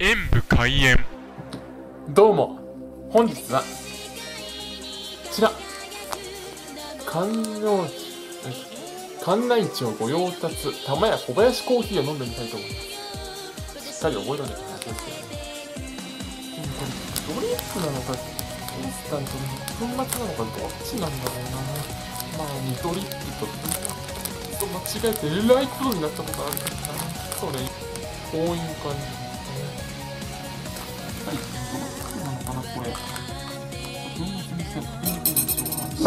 演武開演。どうも本日はこちら。観葉え関内町御用達玉屋小林コーヒーを飲んでみたいと思いますしっかり覚えとけって話ですよね。でもこれドリップなのかインスタントの粉末なのかどっちな。んだろうなまあ2ドリップと粉末間違えてえらいことになったことあるからな。それこういう感じと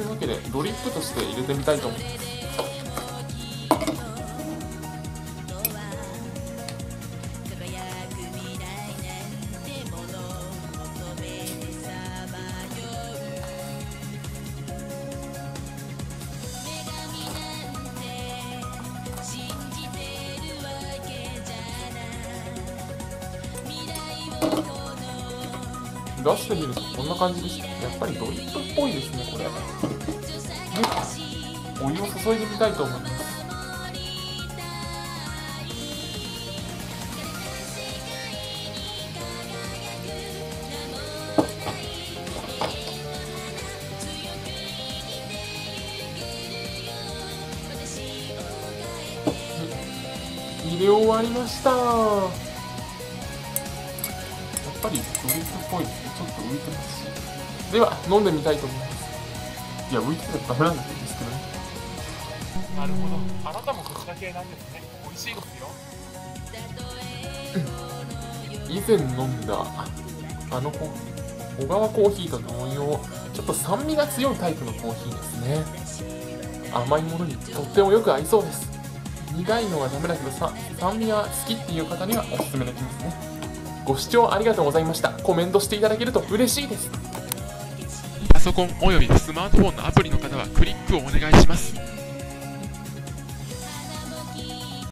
いうわけで、ドリップとして入れてみたいと思います。出してみるとこんな感じでした。やっぱりドリップっぽいですね、これ。で、お湯を注いでみたいと思います。入れ終わりました。やっぱりドリップっぽいですね。ちょっと浮いてますし。では、飲んでみたいと思います。いや、浮いてたらダメなんですけどね。なるほどあなたもこちら系なんですね美味しいですよ以前飲んだ、あの小川コーヒーと同様、ちょっと酸味が強いタイプのコーヒーですね。甘いものにとってもよく合いそうです。苦いのはダメだけどさ酸味が好きっていう方にはおすすめできますね。ご視聴ありがとうございました。コメントしていただけると嬉しいです。パソコンおよびスマートフォンのアプリの方はクリックをお願いします